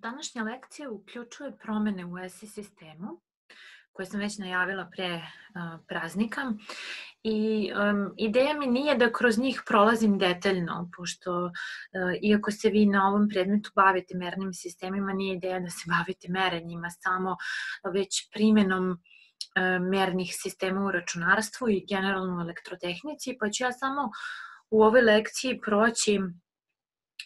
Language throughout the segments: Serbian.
Današnja lekcija uključuje promene u ESI sistemu koje sam već najavila pre praznika i ideja mi nije da kroz njih prolazim detaljno, pošto uh, iako se vi na ovom predmetu bavite mernim sistemima, nije ideja da se bavite merenjima, samo već primenom uh, mernih sistema u računarstvu i generalno u elektrotehnici, pa ću ja samo u ovoj lekciji proći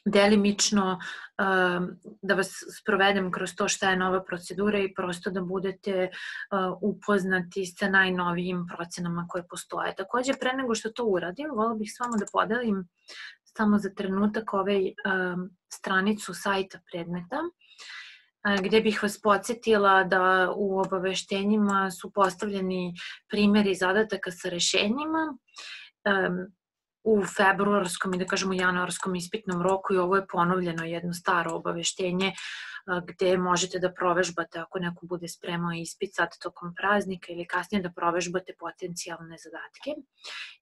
delimično um, da vas sprovedem kroz to šta je nova procedura i prosto da budete uh, upoznati sa najnovijim procenama koje postoje. Takođe, pre nego što to uradim, volio bih samo da podelim samo za trenutak ovaj um, stranicu sajta predmeta uh, gde bih vas podsjetila da u obaveštenjima su postavljeni primeri zadataka sa rešenjima. Um, u februarskom i da kažemo januarskom ispitnom roku i ovo je ponovljeno jedno staro obaveštenje gde možete da provežbate ako neko bude spremao ispit sad tokom praznika ili kasnije da provežbate potencijalne zadatke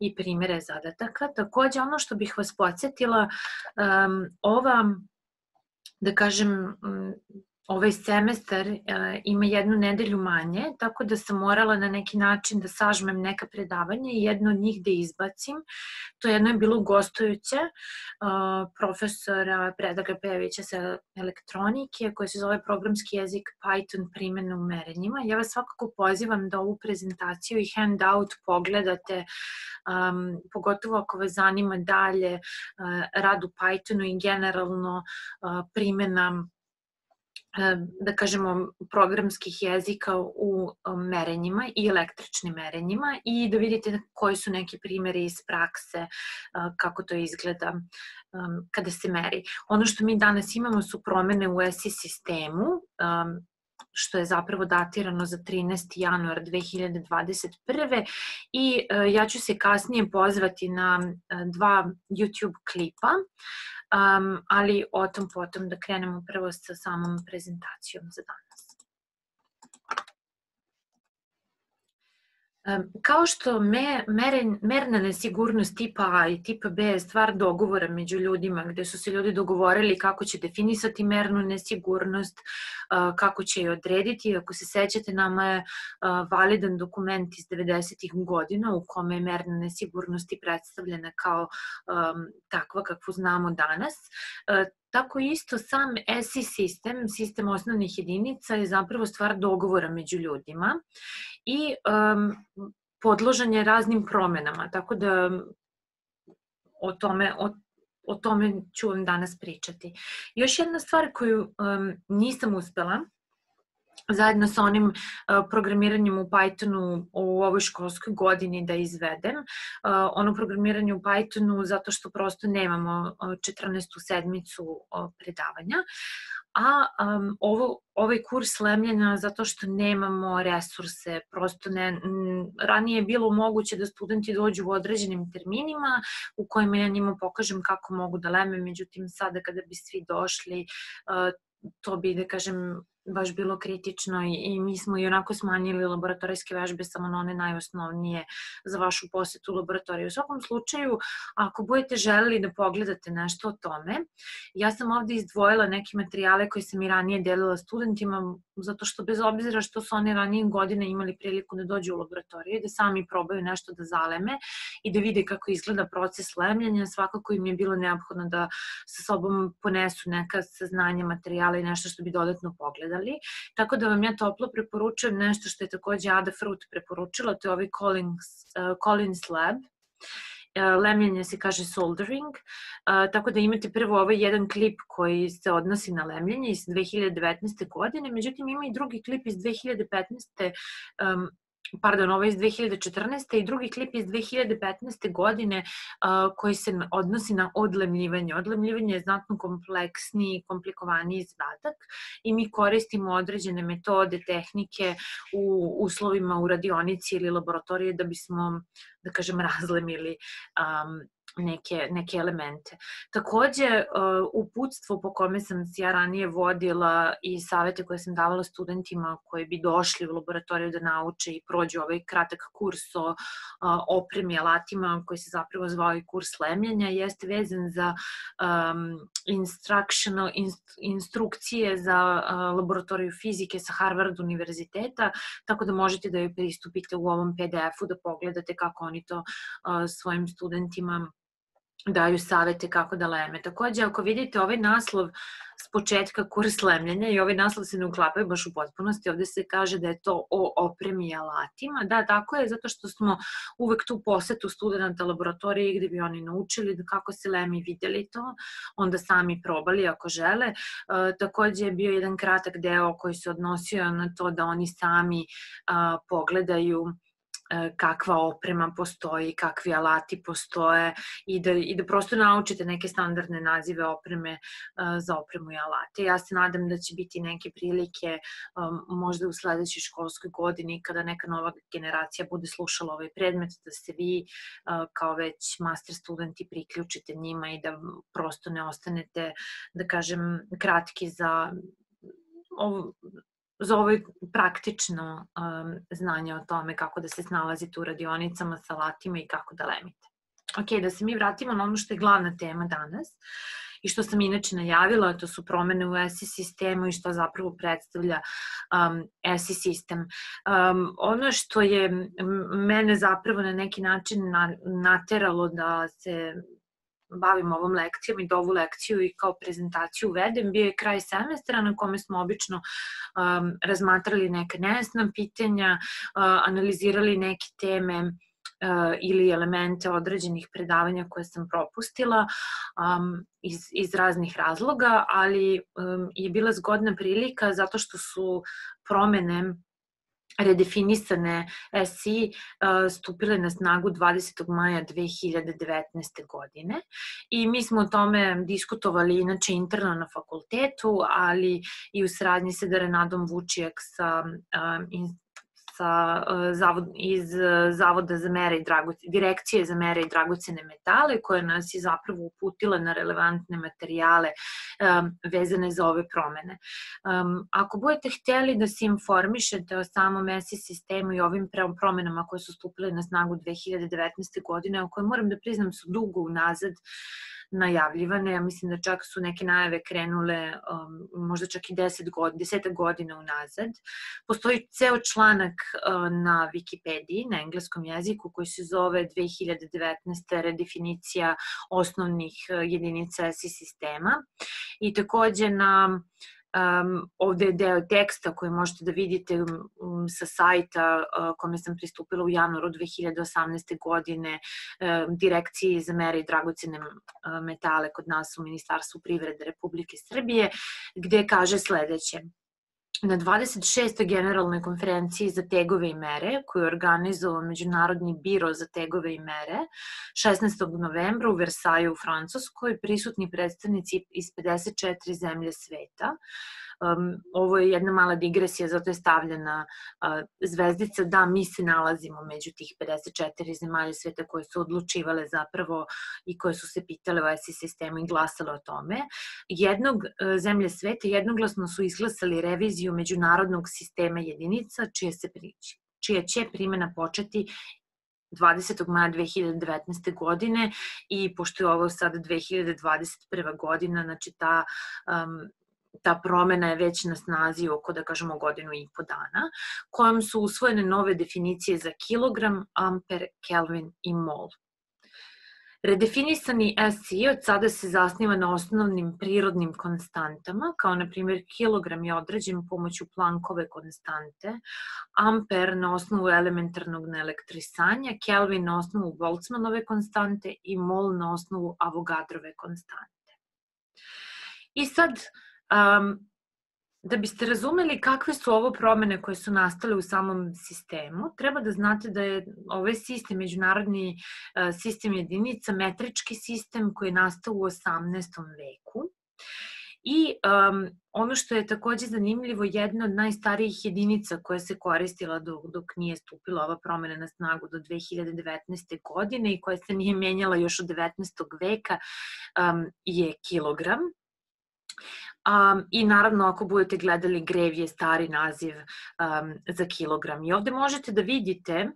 i primere zadataka. Takođe, ono što bih vas podsjetila, ova da kažem, ovaj semestar uh, ima jednu nedelju manje, tako da sam morala na neki način da sažmem neka predavanja i jedno od njih da izbacim. To jedno je bilo gostujuće uh, profesora Predaga Pevića sa elektronike koje se zove programski jezik Python primjena u merenjima. Ja vas svakako pozivam da ovu prezentaciju i handout pogledate, um, pogotovo ako vas zanima dalje uh, rad u Pythonu i generalno uh, primjena da kažemo, programskih jezika u merenjima i električnim merenjima i da vidite koji su neki primeri iz prakse, kako to izgleda kada se meri. Ono što mi danas imamo su promene u ESI sistemu, što je zapravo datirano za 13. januar 2021. I ja ću se kasnije pozvati na dva YouTube klipa um, ali o tom potom da krenemo prvo sa samom prezentacijom za danas. Kao što me, meren, merna nesigurnost tipa A i tipa B je stvar dogovora među ljudima, gde su se ljudi dogovorili kako će definisati mernu nesigurnost, kako će je odrediti. Ako se sećate, nama je validan dokument iz 90. godina u kome je merna nesigurnost i predstavljena kao takva kakvu znamo danas. Tako isto sam ESI sistem, sistem osnovnih jedinica je zapravo stvar dogovora među ljudima i um, podložan je raznim promenama, tako da o tome, o, o tome ću vam danas pričati. Još jedna stvar koju um, nisam uspela zajedno sa onim uh, programiranjem u Pythonu u ovoj školskoj godini da izvedem. Uh, ono programiranje u Pythonu zato što prosto nemamo 14. sedmicu predavanja, a um, ovo, ovaj kurs lemljenja zato što nemamo resurse, prosto ne, m, ranije je bilo moguće da studenti dođu u određenim terminima u kojima ja njima pokažem kako mogu da leme, međutim sada kada bi svi došli, uh, to bi, da kažem, baš bilo kritično i, i mi smo i onako smanjili laboratorijske vežbe samo na one najosnovnije za vašu posetu laboratoriju. U svakom slučaju, ako budete želeli da pogledate nešto o tome, ja sam ovde izdvojila neke materijale koje sam i ranije delila studentima, zato što bez obzira što su oni ranije godine imali priliku da dođu u laboratoriju, da sami probaju nešto da zaleme i da vide kako izgleda proces lemljanja, svakako im je bilo neophodno da sa sobom ponesu neka saznanja, materijala i nešto što bi dodatno pogledali gledali, tako da vam ja toplo preporučujem nešto što je takođe Ada Fruit preporučila, to je ovaj Collins, uh, Collins Lab, uh, lemljenje se kaže soldering, uh, tako da imate prvo ovaj jedan klip koji se odnosi na lemljenje iz 2019. godine, međutim ima i drugi klip iz 2015. Um, pardon, ovo iz 2014. i drugi klip iz 2015. godine uh, koji se odnosi na odlemljivanje. Odlemljivanje je znatno kompleksniji, komplikovaniji zadatak i mi koristimo određene metode, tehnike u uslovima u radionici ili laboratoriji da bismo, da kažem, razlemili um, neke, neke elemente. Takođe, uputstvo po kome sam se ja ranije vodila i savete koje sam davala studentima koji bi došli u laboratoriju da nauče i prođu ovaj kratak kurs o opremi, alatima koji se zapravo zvao i kurs lemljenja, jeste vezan za um, instructional, inst, instrukcije za uh, laboratoriju fizike sa Harvard univerziteta, tako da možete da joj pristupite u ovom PDF-u da pogledate kako oni to uh, svojim studentima daju savete kako da leme. Takođe, ako vidite ovaj naslov s početka kurs lemljenja i ovaj naslov se ne uklapaju baš u potpunosti, ovde se kaže da je to o opremi i alatima. Da, tako je, zato što smo uvek tu posetu studenta laboratorije gde bi oni naučili da kako se lemi videli to, onda sami probali ako žele. E, takođe je bio jedan kratak deo koji se odnosio na to da oni sami a, pogledaju kakva oprema postoji, kakvi alati postoje i da, i da prosto naučite neke standardne nazive opreme uh, za opremu i alate. Ja se nadam da će biti neke prilike um, možda u sledećoj školskoj godini kada neka nova generacija bude slušala ovaj predmet, da se vi kao već master studenti priključite njima i da prosto ne ostanete, da kažem, kratki za za ovo praktično um, znanje o tome kako da se snalazite u radionicama sa alatima i kako da lemite. Ok, da se mi vratimo na ono što je glavna tema danas i što sam inače najavila, to su promene u ESI sistemu i što zapravo predstavlja um, ESI sistem. Um, ono što je mene zapravo na neki način na, nateralo da se bavim ovom lekcijom i da ovu lekciju i kao prezentaciju uvedem, bio je kraj semestra na kome smo obično um, razmatrali neke nejasna pitanja, uh, analizirali neke teme uh, ili elemente određenih predavanja koje sam propustila um, iz, iz raznih razloga, ali um, je bila zgodna prilika zato što su promene redefinisane SI stupile na snagu 20. maja 2019. godine i mi smo o tome diskutovali inače interno na fakultetu, ali i u sradnji sa Renadom Vučijak sa sa, e, zavod, iz e, Zavoda za mere i dragocene, direkcije za mere i dragocene metale, koja nas je zapravo uputila na relevantne materijale um, vezane za ove promene. Um, ako budete hteli da se informišete o samom ESI sistemu i ovim promenama koje su stupile na snagu 2019. godine, o koje moram da priznam su dugo unazad, najavljivane. Ja mislim da čak su neke najave krenule um, možda čak i 10 god, 10 godina unazad. Postoji ceo članak uh, na Wikipediji na engleskom jeziku koji se zove 2019. redefinicija osnovnih uh, jedinica SI sistema i takođe na Um, ovde je deo teksta koji možete da vidite um, sa sajta uh, kome sam pristupila u januaru 2018. godine um, direkciji za mere i dragocene uh, metale kod nas u Ministarstvu privrede Republike Srbije, gde kaže sledeće na 26. generalnoj konferenciji za tegove i mere, koju je organizovao Međunarodni biro za tegove i mere, 16. novembra u Versaju u Francuskoj, prisutni predstavnici iz 54 zemlje sveta, um, ovo je jedna mala digresija, zato je stavljena uh, zvezdica da mi se nalazimo među tih 54 zemalja sveta koje su odlučivale zapravo i koje su se pitale o ESI sistemu i glasale o tome. Jednog uh, zemlje sveta jednoglasno su izglasali reviziju međunarodnog sistema jedinica čije se priči čija će primjena početi 20. maja 2019. godine i pošto je ovo sad 2021. godina, znači ta um, ta promena je već na snazi oko, da kažemo, godinu i po dana, kojom su usvojene nove definicije za kilogram, amper, kelvin i mol. Redefinisani SI od sada se zasniva na osnovnim prirodnim konstantama, kao na primjer kilogram je određen pomoću Planckove konstante, amper na osnovu elementarnog neelektrisanja, Kelvin na osnovu Boltzmannove konstante i mol na osnovu Avogadrove konstante. I sad, Um, da biste razumeli kakve su ovo promene koje su nastale u samom sistemu, treba da znate da je ovaj sistem, međunarodni uh, sistem jedinica, metrički sistem koji je nastao u 18. veku I um, ono što je takođe zanimljivo, jedna od najstarijih jedinica koja se koristila dok, dok nije stupila ova promena na snagu do 2019. godine i koja se nije menjala još od 19. veka um, je kilogram. Um, I naravno, ako budete gledali grev je stari naziv um, za kilogram. I ovde možete da vidite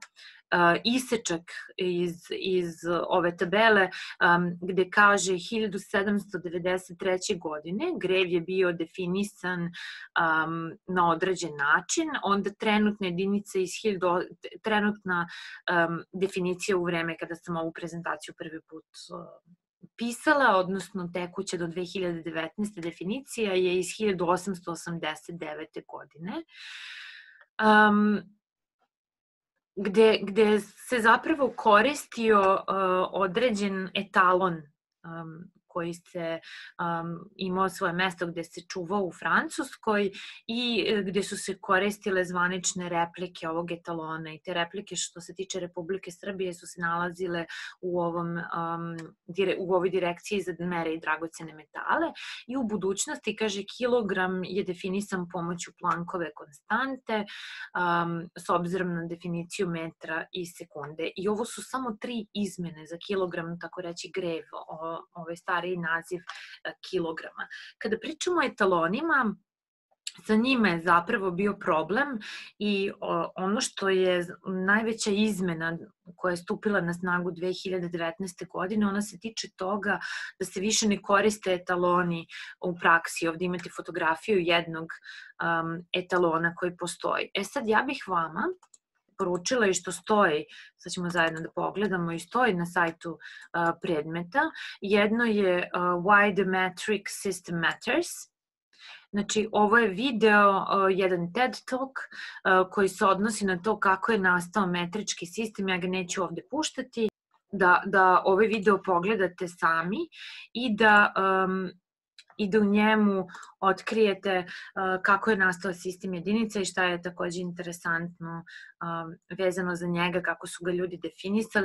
uh, isečak iz, iz ove tabele um, gde kaže 1793. godine grev je bio definisan um, na određen način, onda trenutna jedinica iz 1000, trenutna um, definicija u vreme kada sam ovu prezentaciju prvi put uh, pisala, odnosno tekuća do 2019. definicija je iz 1889. godine. Um, gde, gde se zapravo koristio uh, određen etalon um, koji se um, imao svoje mesto gde se čuvao u Francuskoj i e, gde su se koristile zvanične replike ovog etalona i te replike što se tiče Republike Srbije su se nalazile u, ovom, um, dire, u ovoj direkciji za mere i dragocene metale i u budućnosti, kaže, kilogram je definisan pomoću Plankove konstante um, s obzirom na definiciju metra i sekunde. I ovo su samo tri izmene za kilogram, tako reći, grev, o, ove stare stariji naziv e, kilograma. Kada pričamo o etalonima, sa njima je zapravo bio problem i ono što je najveća izmena koja je stupila na snagu 2019. godine, ona se tiče toga da se više ne koriste etaloni u praksi. Ovde imate fotografiju jednog um, etalona koji postoji. E sad ja bih vama poručila i što stoji, sad ćemo zajedno da pogledamo, i stoji na sajtu predmeta. Jedno je Why the Metric System Matters, Znači, ovo je video, jedan TED Talk koji se odnosi na to kako je nastao metrički sistem, ja ga neću ovde puštati, da, da ovaj video pogledate sami i da um, i da u njemu otkrijete uh, kako je nastao sistem jedinica i šta je takođe interesantno uh, vezano za njega, kako su ga ljudi definisali